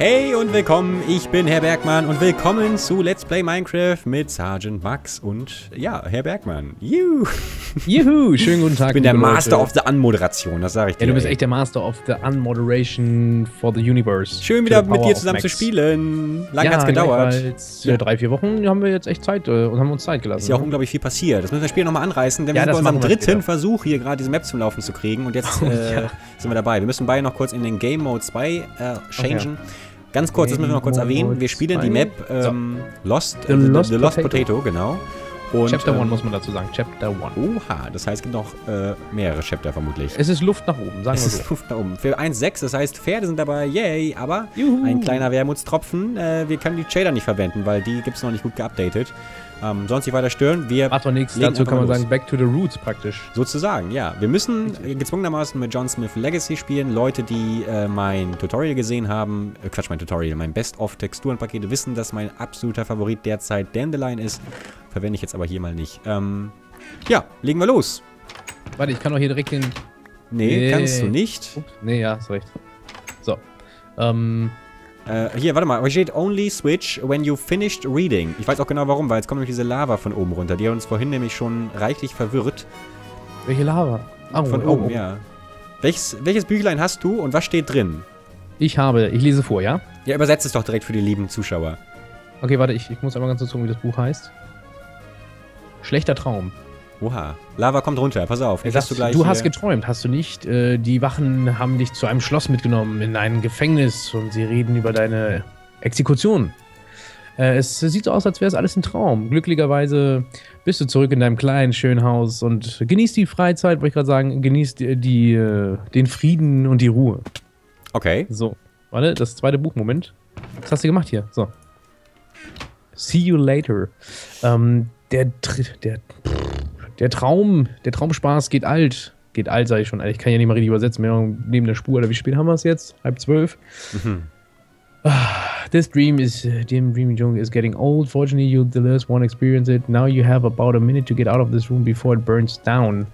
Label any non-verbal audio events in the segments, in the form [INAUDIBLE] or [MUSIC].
Hey und willkommen, ich bin Herr Bergmann und willkommen zu Let's Play Minecraft mit Sergeant Max und ja, Herr Bergmann. Juhu! Juhu, schönen guten Tag. Ich bin der Master Leute. of the Unmoderation, das sage ich dir. Ja, du bist ey. echt der Master of the Unmoderation for the Universe. Schön wieder mit dir zusammen zu spielen. Lang ja, hat's gedauert. Ja. Drei, vier Wochen haben wir jetzt echt Zeit äh, und haben uns Zeit gelassen. Ist ja auch ne? unglaublich viel passiert. Das müssen wir das Spiel nochmal anreißen, denn Ja, wir sind bei unserem dritten später. Versuch hier gerade diese Map zum Laufen zu kriegen und jetzt [LAUGHS] Oh, äh, sind wir dabei. Wir müssen beide noch kurz in den Game Mode 2 äh, changen. Ganz kurz, das müssen wir noch kurz erwähnen. Wir spielen die 2. Map ähm, Lost, The äh, Lost the Lost. Potato, genau. Und, Chapter ähm, 1 muss man dazu sagen. Chapter 1. Oha, das heißt, es gibt noch äh, mehrere Chapter vermutlich. Es ist Luft nach oben, sagen Es wir ist so. Luft nach oben. Für 1,6, das heißt, Pferde sind dabei, yay, aber Juhu. ein kleiner Wermutstropfen. Äh, wir können die Shader nicht verwenden, weil die gibt es noch nicht gut geupdatet. Ähm, sonst nicht weiter stören. Wir Macht doch nichts. Dazu kann man mal sagen, back to the roots praktisch. Sozusagen, ja. Wir müssen gezwungenermaßen mit John Smith Legacy spielen. Leute, die äh, mein Tutorial gesehen haben, äh, Quatsch, mein Tutorial, mein Best-of-Texturenpakete wissen, dass mein absoluter Favorit derzeit Dandelion ist. Verwende ich jetzt aber hier mal nicht. Ähm, ja, legen wir los. Warte, ich kann doch hier direkt den... Nee, Nee. kannst du nicht. Ups, nee, ja, ist recht. So. Ähm, Äh, hier, warte mal. Hier steht only switch when you finished reading. Ich weiß auch genau warum, weil jetzt kommt nämlich diese Lava von oben runter. Die hat uns vorhin nämlich schon reichlich verwirrt. welche Lava? Oh, Von oh, oben, oh. ja. Welches, welches Büchlein hast du und was steht drin? Ich habe, ich lese vor, ja? Ja, übersetzt es doch direkt für die lieben Zuschauer. Okay, warte, ich, ich muss einmal ganz kurz gucken, wie das Buch heißt. Schlechter Traum. Oha. Lava kommt runter, pass auf. Er Ich sagt, du gleich du hast geträumt, hast du nicht? Äh, die Wachen haben dich zu einem Schloss mitgenommen, in ein Gefängnis und sie reden über deine Exekution. Äh, es sieht so aus, als wäre es alles ein Traum. Glücklicherweise bist du zurück in deinem kleinen, schönen Haus und genießt die Freizeit, wollte ich gerade sagen, genießt die, die, äh, den Frieden und die Ruhe. Okay. So, warte, das zweite Buch, Moment. Was hast du gemacht hier? So. See you later. Ähm, der, der, der Traum, der Traumspaß geht alt. Geht alt, sage ich schon. Ich kann ja nicht mal richtig übersetzen. Wir haben neben der Spur, oder wie spät haben wir es jetzt? Halb zwölf. Mhm. This dream is, uh, Dim Dreaming Jungle is getting old. Fortunately, you the last one experience it. Now you have about a minute to get out of this room before it burns down.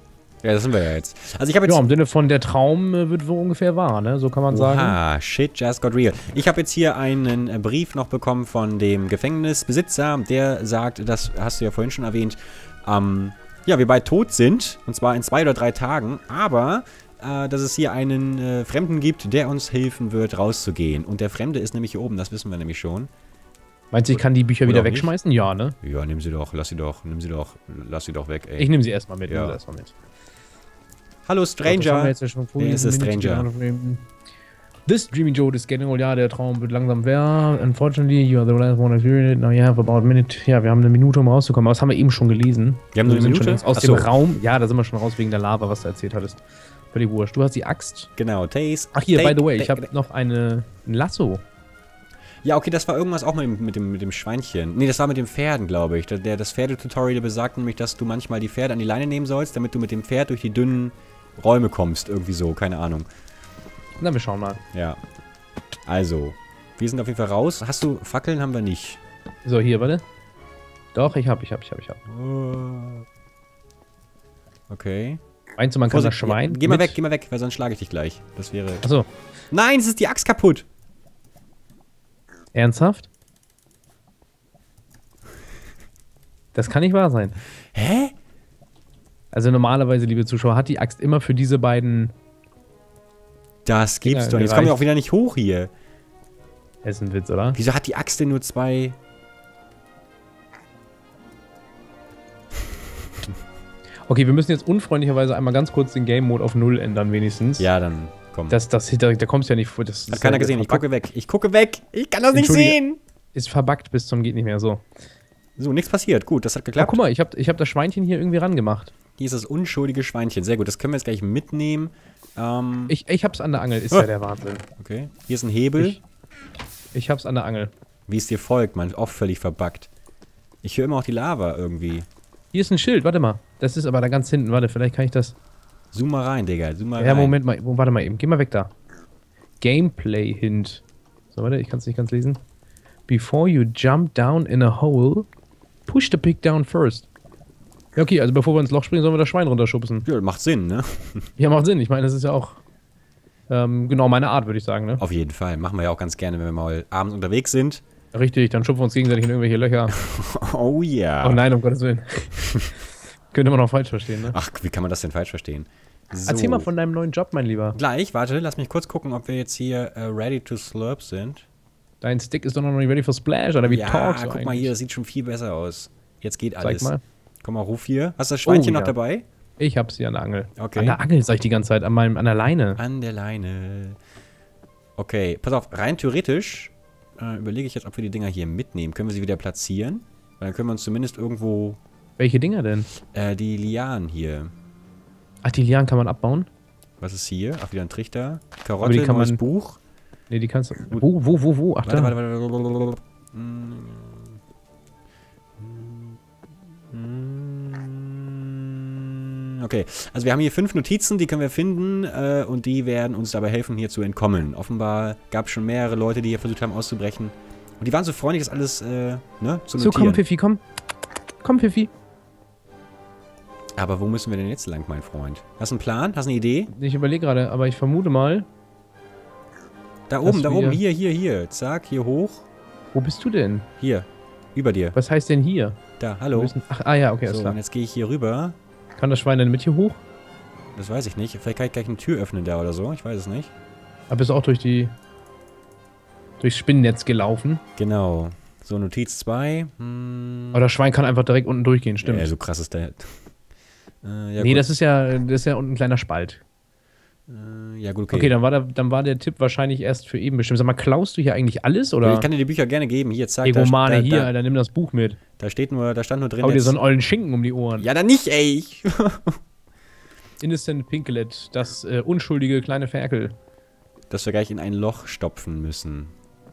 Ja, das sind wir ja jetzt. Also ich habe jetzt... Ja, im Sinne von der Traum äh, wird wohl ungefähr wahr, ne? So kann man sagen. Oha, shit just got real. Ich habe jetzt hier einen äh, Brief noch bekommen von dem Gefängnisbesitzer, der sagt, das hast du ja vorhin schon erwähnt, ähm, ja, wir beide tot sind, und zwar in zwei oder drei Tagen, aber äh, dass es hier einen äh, Fremden gibt, der uns helfen wird, rauszugehen. Und der Fremde ist nämlich hier oben, das wissen wir nämlich schon. Meinst du, ich kann die Bücher Oder wieder auch nicht. wegschmeißen? Ja, ne? Ja, nimm sie doch, lass sie doch, nimm sie doch, lass sie doch weg, ey. Ich nehme sie erstmal mit. Ja. erstmal mit. Hallo Das wir Stranger. jetzt ja schon Wer ist Stranger? This Dreamy Joe is getting old. Ja, der Traum wird langsam wahr. Unfortunately, you are the last one to hear it. Now you have about a minute. Ja, wir haben eine Minute, um rauszukommen. Aber das haben wir eben schon gelesen. Wir haben eine sind Minute? Aus Ach dem. Raum. Ja, da sind wir schon raus wegen der Lava, was du erzählt hattest. Völlig wurscht. Du hast die Axt. Genau, Taste. Ach hier, by the way, ich habe noch eine, ein Lasso. Ja, okay, das war irgendwas auch mit dem, mit dem, mit dem Schweinchen. Nee, das war mit den Pferden, glaube ich. Der, das Pferdetutorial besagt nämlich, dass du manchmal die Pferde an die Leine nehmen sollst, damit du mit dem Pferd durch die dünnen Räume kommst. Irgendwie so, keine Ahnung. Na, wir schauen mal. Ja. Also, wir sind auf jeden Fall raus. Hast du Fackeln? Haben wir nicht. So, hier, warte. Doch, ich hab, ich hab, ich hab, ich hab. Okay. Meinst du, man kann das Vorsicht, Schwein? Geh mal mit- weg, geh mal weg, weil sonst schlage ich dich gleich. Das wäre. Achso, Nein, es ist die Axt kaputt! ernsthaft? Das kann nicht wahr sein. Hä? Also normalerweise, liebe Zuschauer, hat die Axt immer für diese beiden Das gibt's Ja, doch nicht. Jetzt kommen wir auch wieder nicht hoch hier. Das ist ein Witz, oder? Wieso hat die Axt denn nur zwei. Okay, wir müssen jetzt unfreundlicherweise einmal ganz kurz den Game Mode auf Null ändern, wenigstens. Ja, dann komm. Das, das, da, da kommst du ja nicht vor. Das Hat keiner ja gesehen. Ich gucke weg. Ich gucke weg. Ich kann das nicht sehen. Ist verbuggt bis zum geht nicht mehr so. So, nichts passiert. Gut, das hat Ja, geklappt. guck mal, ich habe ich hab das Schweinchen hier irgendwie rangemacht. Hier ist das unschuldige Schweinchen. Sehr gut, das können wir jetzt gleich mitnehmen. Ähm, Ich, ich hab's an der Angel, ist Ah. ja der Wahnsinn. okay. Hier ist ein Hebel. Ich- Ich hab's an der Angel. Wie es dir folgt, man. Auch völlig verbuggt. Ich höre immer auch die Lava irgendwie. Hier ist ein Schild, warte mal. Das ist aber da ganz hinten, warte, vielleicht kann ich das. Zoom mal rein, Digga. Zoom mal Ja, rein. Moment mal, warte mal eben, geh mal weg da. Gameplay-Hint. So, warte, ich kann es nicht ganz lesen. Before you jump down in a hole, push the pig down first. Ja, okay, also bevor wir ins Loch springen, sollen wir das Schwein runterschubsen. Ja, macht Sinn, ne? [LAUGHS] Ja, macht Sinn. Ich meine, das ist ja auch. Ähm, genau meine Art, würde ich sagen, ne? Auf jeden Fall. Machen wir ja auch ganz gerne, wenn wir mal abends unterwegs sind. Richtig, dann schupfen wir uns gegenseitig in irgendwelche Löcher. [LAUGHS] Oh ja. Oh nein, um Gottes Willen. [LAUGHS] Könnte man auch falsch verstehen, ne? Ach, wie kann man das denn falsch verstehen? So. Erzähl mal von deinem neuen Job, mein Lieber. Gleich, warte, lass mich kurz gucken, ob wir jetzt hier äh, ready to slurp sind. Dein Stick ist doch noch nicht ready for Splash, oder wie ja, talkst du guck mal eigentlich? hier, das sieht schon viel besser aus. Jetzt geht Zeig alles. mal. Komm mal, ruf hier. Hast du das Schweinchen Oh, noch ja. dabei? Ich hab's hier an der Angel. Okay. An der Angel, sag ich die ganze Zeit, an, meinem, an der Leine. An der Leine. Okay, pass auf, rein theoretisch äh, überlege ich jetzt, ob wir die Dinger hier mitnehmen. Können wir sie wieder platzieren? Weil dann können wir uns zumindest irgendwo Welche Dinger denn? äh, die Lianen hier. Ach, die Lianen kann man abbauen? Was ist hier? Ach, wieder ein Trichter. Aber Karotte, die kann neues man- Buch. Nee, die kannst du. Wo, wo, wo, wo? Ach, Warte, da. warte, warte, warte. Mm, Okay, also wir haben hier fünf Notizen, die können wir finden äh, und die werden uns dabei helfen, hier zu entkommen. Offenbar gab es schon mehrere Leute, die hier versucht haben auszubrechen. Und die waren so freundlich, das alles äh, ne, zu So, notieren. komm, Pfiffi, komm. Komm, Pfiffi. Aber wo müssen wir denn jetzt lang, mein Freund? Hast du einen Plan? Hast du eine Idee? Ich überlege gerade, aber ich vermute mal. Da oben, da oben, hier, hier, hier. Zack, hier hoch. Wo bist du denn? Hier, über dir. Was heißt denn hier? Da, hallo. ach, ah ja, okay, alles So, klar. und jetzt gehe ich hier rüber. Kann das Schwein denn mit hier hoch? Das weiß ich nicht. Vielleicht kann ich gleich eine Tür öffnen da oder so. Ich weiß es nicht. Aber bist du auch durch die. durchs Spinnennetz gelaufen? Genau. So, Notiz 2. Hm. Aber das Schwein kann einfach direkt unten durchgehen, stimmt. Ja, so krass ist der. [LAUGHS] Äh, ja, nee, gut. das ist ja, das ist ja unten ein kleiner Spalt. Äh, ja, gut, okay. Okay, dann, war der, dann war der Tipp wahrscheinlich erst für eben bestimmt. Sag mal, klaust du hier eigentlich alles oder? ich kann dir die Bücher gerne geben. Hier. Da, Egomane da, hier, da, Alter, nimm das Buch mit. Da steht nur, da stand nur drin. Hau dir so einen ollen Schinken um die Ohren. ja, dann nicht, ey. [LAUGHS] Innocent Pinklet, das äh, unschuldige kleine Ferkel. Dass wir gleich in ein Loch stopfen müssen.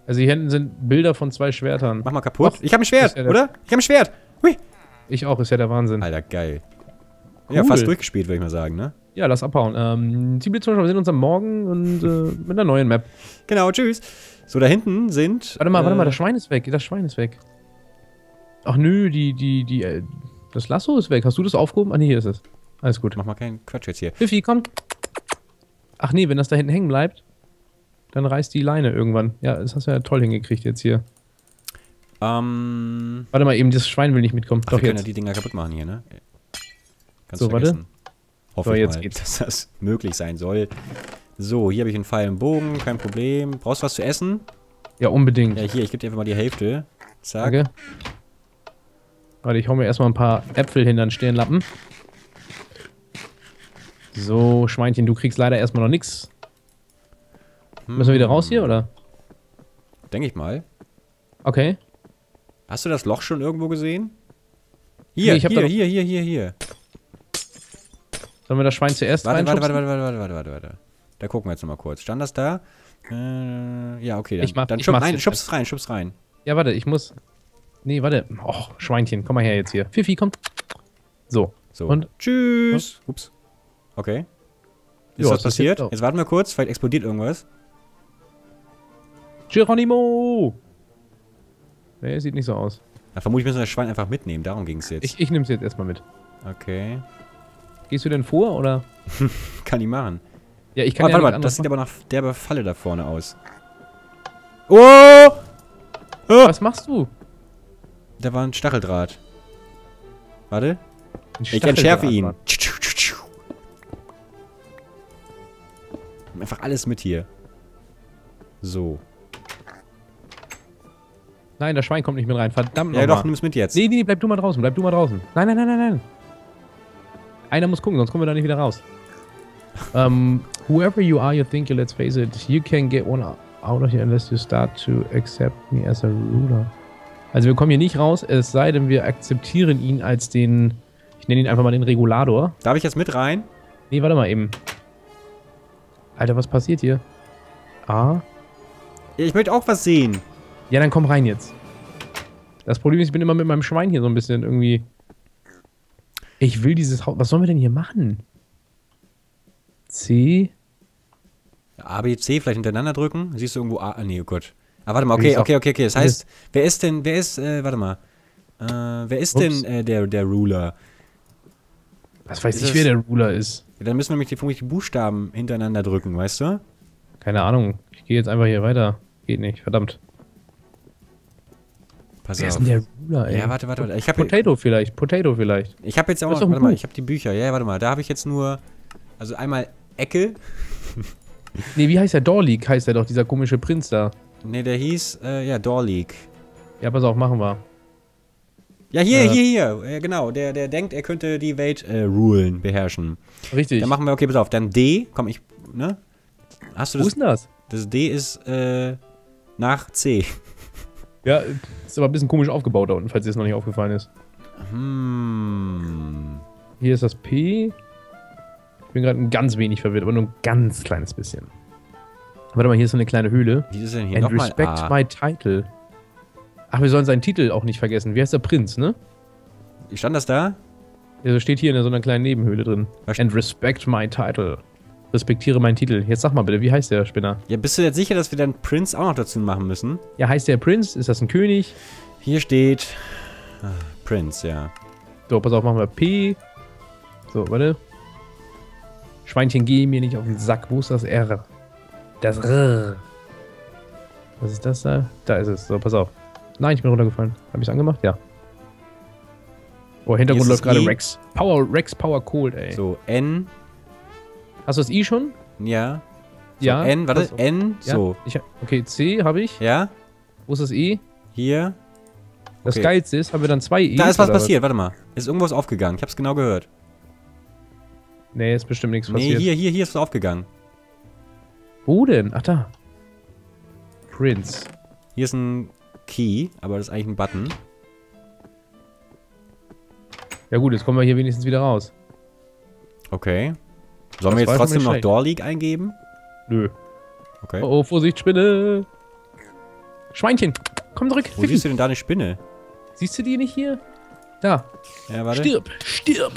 Also hier hinten sind Bilder von zwei Schwertern. Mach mal kaputt. Ach, ich habe ein Schwert, ja der- oder? Ich habe ein Schwert. Hui. Ich auch, ist ja der Wahnsinn. Alter, geil. Ja, Cool. fast durchgespielt, würde ich mal sagen, ne? Ja, lass abhauen. Ähm, die Blitzzuschauer, wir sehen uns am Morgen und äh, [LAUGHS] mit einer neuen Map. Genau, tschüss. So, da hinten sind. Warte mal, äh, warte mal, das Schwein ist weg. Das Schwein ist weg. Ach nö, die, die, die, äh, das Lasso ist weg. Hast du das aufgehoben? Ah, nee, hier ist es. Alles gut. Mach mal keinen Quatsch jetzt hier. Pfiffi, komm. Ach nee, wenn das da hinten hängen bleibt, dann reißt die Leine irgendwann. Ja, das hast du ja toll hingekriegt jetzt hier. Ähm. Warte mal eben, das Schwein will nicht mitkommen. Ach, Doch wir können ja jetzt. die Dinger kaputt machen hier, ne? Kannst So, du warte. vergessen. Hoffe So, ich jetzt mal, geht's. dass das möglich sein soll. So, hier habe ich einen Pfeil im Bogen, kein Problem. Brauchst du was zu essen? Ja, unbedingt. Ja, hier, ich gebe dir einfach mal die Hälfte. Zack. Danke. Warte, ich hau mir erstmal ein paar Äpfel hin, dann Stirnlappen. So, Schweinchen, du kriegst leider erstmal noch nix. Müssen wir wieder raus hier, oder? Denke ich mal. Okay. Hast du das Loch schon irgendwo gesehen? Hier, Nee, ich hab hier, hier, hier, hier, hier. Sollen wir das Schwein zuerst Warte, warte, warte, warte, warte, warte, warte, warte. Da gucken wir jetzt nochmal kurz. Stand das da? Äh, ja, okay. Dann, Ich mach- dann schub, nein, schub's rein, schub's rein. Ja, warte, ich muss... Nee, warte. Och, Schweinchen, komm mal her jetzt hier. Fifi, komm. So. So. Und? Tschüss. Ups. Okay. Ist Ja, was es passiert? jetzt. Jetzt warten wir kurz, vielleicht explodiert irgendwas. Geronimo! Nee, sieht nicht so aus. Na, vermutlich müssen wir das Schwein einfach mitnehmen, darum ging es jetzt. Ich, ich nehm's jetzt erstmal mit. okay. Gehst du denn vor, oder? [LAUGHS] Kann ich machen. Ja, ich kann Oh, ja warte mal, das sieht machen. aber nach derbe Falle da vorne aus. Oh! oh! Was machst du? Da war ein Stacheldraht. Warte. Ein Ich entschärfe ihn. Nimm Einfach alles mit hier. So. Nein, das Schwein kommt nicht mit rein. Verdammt Ja, doch, nimm's mit jetzt. Nee, nee, nee, bleib du mal draußen. Bleib du mal draußen. Nein, nein, nein, nein, nein. Einer muss gucken, sonst kommen wir da nicht wieder raus. um, [LAUGHS] whoever you are, you think you, let's face it, you can get one out of here unless you start to accept me as a ruler. Also wir kommen hier nicht raus, es sei denn, wir akzeptieren ihn als den, ich nenne ihn einfach mal den Regulator. Darf ich jetzt mit rein? Nee, warte mal eben. Alter, was passiert hier? Ah. Ich möchte auch was sehen. Ja, dann komm rein jetzt. Das Problem ist, ich bin immer mit meinem Schwein hier so ein bisschen irgendwie. Ich will dieses Haus. Was sollen wir denn hier machen? C. A, B, C vielleicht hintereinander drücken. Siehst du irgendwo A? Ah, nee, oh Gott. Ah, warte mal, okay, ist okay, okay, okay. Das heißt, wer ist denn, wer ist, äh, warte mal. Äh, wer ist Ups. denn äh, der, der Ruler? Was weiß Ist ich, das- wer der Ruler ist. Ja, dann müssen wir nämlich die, die Buchstaben hintereinander drücken, weißt du? Keine Ahnung. Ich gehe jetzt einfach hier weiter. Geht nicht, verdammt. Pass Wer ist auf. denn der Ruler, ey? Ja, warte, warte, warte. Ich habe Potato vielleicht, Potato vielleicht. ich hab jetzt auch ist warte mal, ich habe die Bücher. Ja, warte mal, da habe ich jetzt nur also einmal Ecke. [LAUGHS] Nee, wie heißt der? Dorleak heißt der doch, dieser komische Prinz da. Ne, der hieß äh, ja Dorleak. Ja, pass auf, machen wir. Ja, hier, Ja. hier, hier. Äh, genau, der der denkt, er könnte die Welt äh, rulen, beherrschen. Richtig. Dann machen wir okay, pass auf, dann D, komm ich, ne? Hast du Wo das ist denn das? das D ist äh, nach C. [LAUGHS] Ja, ist aber ein bisschen komisch aufgebaut da unten, falls dir das noch nicht aufgefallen ist. Hm. Hier ist das P. Ich bin gerade ein ganz wenig verwirrt, aber nur ein ganz kleines bisschen. Warte mal, hier ist so eine kleine Höhle. Wie ist denn hier And respect A? my title. Ach, wir sollen seinen Titel auch nicht vergessen. Wie heißt der Prinz, ne? Stand das da? Also steht hier in so einer kleinen Nebenhöhle drin. Was- And respect my title. Respektiere meinen Titel. Jetzt sag mal bitte, wie heißt der Spinner? Ja, bist du jetzt sicher, dass wir dann Prince auch noch dazu machen müssen? Ja, heißt der Prinz? Ist das ein König? Hier steht ah, Prince, ja. So, pass auf, machen wir P. So, warte. Schweinchen, geh mir nicht auf den Sack. Wo ist das R? Das R. Was ist das da? Da ist es. So, pass auf. Nein, ich bin runtergefallen. Habe ich es angemacht? Ja. Oh, Hintergrund läuft gerade I. Rex. Power, Rex Power Cold, ey. So, N, Hast du das I schon? ja. So, ja. N, warte, auf. N, Ja? so. Ich, okay, C habe ich. Ja, Wo ist das E? hier. Das Okay. Geilste ist, haben wir dann zwei E. Da ist was passiert, warte mal. Ist irgendwas aufgegangen. Ich hab's genau gehört. Nee, ist bestimmt nichts Nee, passiert. hier, hier, hier ist was aufgegangen. Wo denn? Ach, da. Prince. Hier ist ein Key, aber das ist eigentlich ein Button. Ja gut, jetzt kommen wir hier wenigstens wieder raus. Okay. Sollen Das wir jetzt trotzdem noch. Door League eingeben? Nö. Okay. Oh, oh, Vorsicht, Spinne. Schweinchen, komm zurück. Wo siehst du denn da eine Spinne? Siehst du die nicht hier? Da. Ja, warte. Stirb, stirb.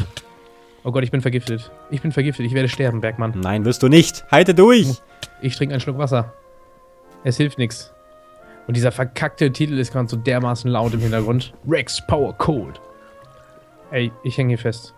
Oh Gott, ich bin vergiftet. Ich bin vergiftet. Ich werde sterben, Bergmann. Nein, wirst du nicht. Halte durch. Ich trinke einen Schluck Wasser. Es hilft nichts. Und dieser verkackte Titel ist gerade so dermaßen laut im Hintergrund. Rex Power Cold. Ey, ich hänge hier fest.